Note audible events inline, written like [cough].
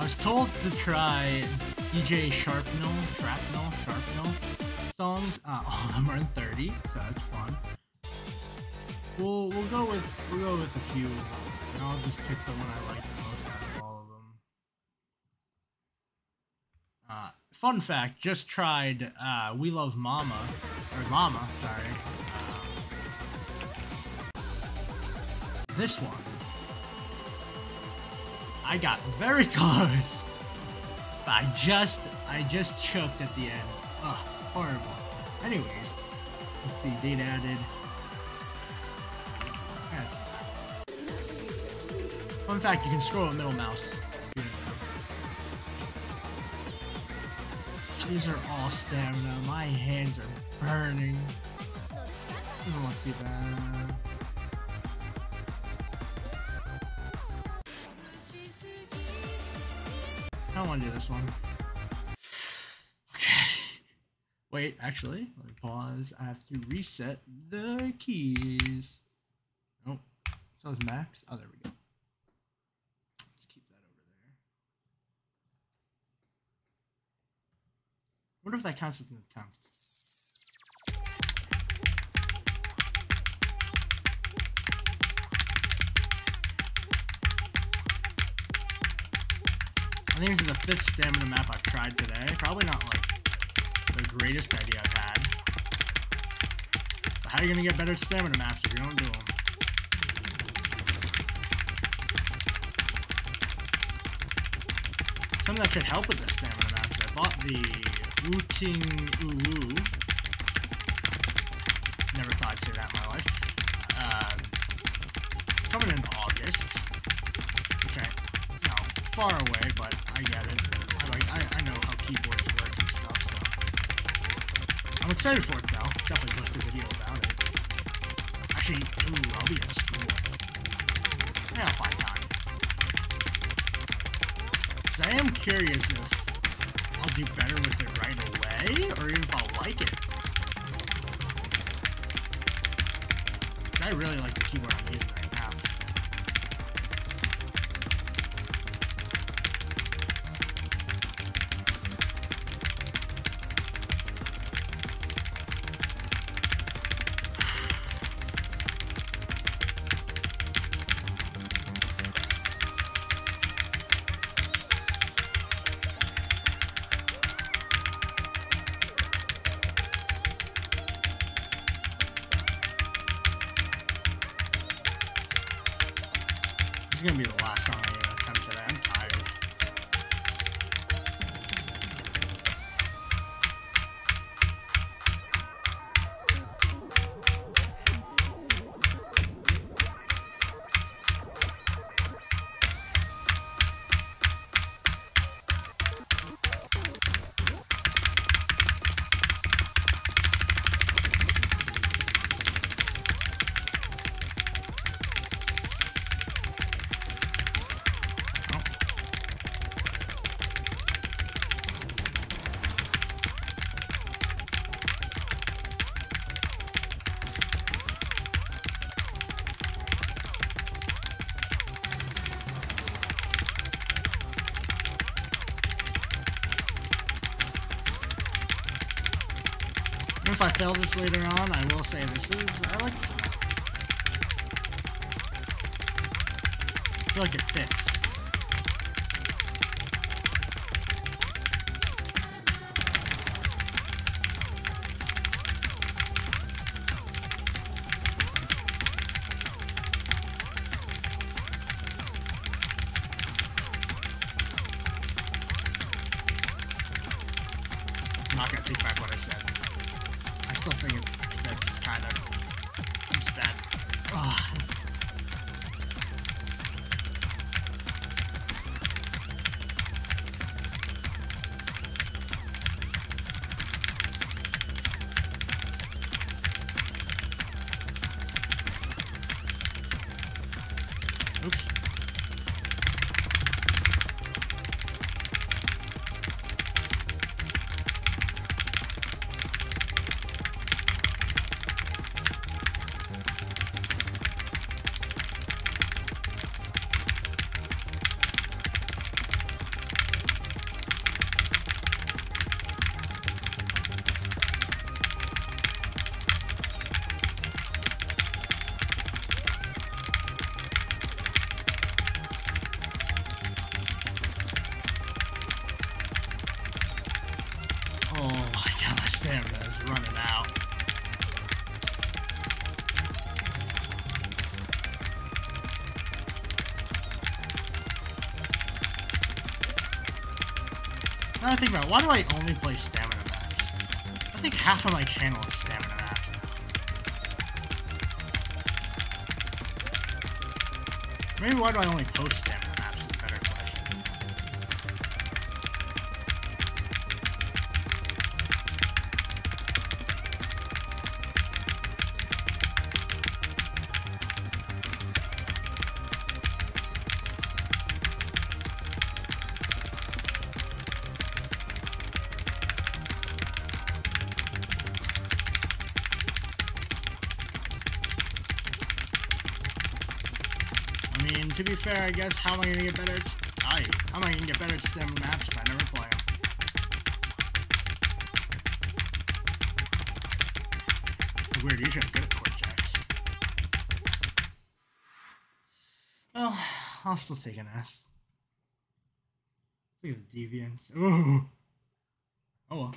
I was told to try DJ Sharpnel, Shrapnel, Sharpnel songs. Uh, [laughs] all of them are in 30, so that's fun. We'll we'll go with we'll go with a few, and I'll just pick the one I like the most out of all of them. Uh, fun fact: just tried uh, "We Love Mama" or "Mama," sorry. Um, this one. I got very [laughs] close. But I just, I just choked at the end. Ugh, horrible. Anyways, let's see, date added. Fun fact, you can scroll a middle mouse. These are all stamina. My hands are burning. Look too bad. Don't want to do this one. Okay. Wait, actually, let me pause. I have to reset the keys. Oh, so is max. Oh, there we go. Let's keep that over there. wonder if that counts as an attempt. Think this is the fifth stamina map I've tried today. Probably not like the greatest idea I've had. But how are you gonna get better stamina maps if you don't do them? Something that should help with the stamina maps. I bought the Wooting Wu Never thought I'd say that in my life. Uh, it's coming in August. Far away, but I get it. I like, I, I know how keyboards work and stuff, so. I'm excited for it though. Definitely post a video about it. Actually, ooh, I'll be at school. Yeah, I'll find time. Cause I am curious if I'll do better with it right away, or even if I'll like it. I really like the keyboard I'm using is gonna be the last I'm gonna attempt today. I'm tired. If I fail this later on, I will say this is I like. I feel like it fits. Still think it's that's kind of bad. Ugh. Now I think about why do I only play stamina maps? I think half of my channel is stamina maps now. Maybe why do I only post stamina mean, to be fair, I guess how am I gonna get better at I how am I gonna get better at stamina maps if I never play them? Weird, usually I'm good at quick checks. Well, I'll still take an S. Look at the deviants. Ooh. Oh well.